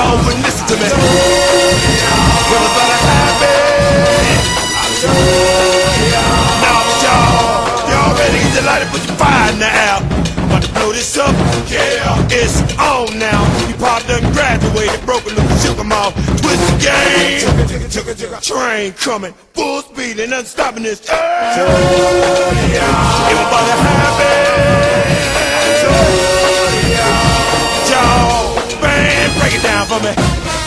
always listen to me. Well, I thought I had me. Now, y'all, y'all ready to get the lighter, put your fire in the air. I'm about to blow this up. Yeah, it's on now. You pop done graduated, broken loose, shook them off. Twist the game. Train coming, full speed, and nothing stopping this. Hey! Yeah. It was about to happen. cover me.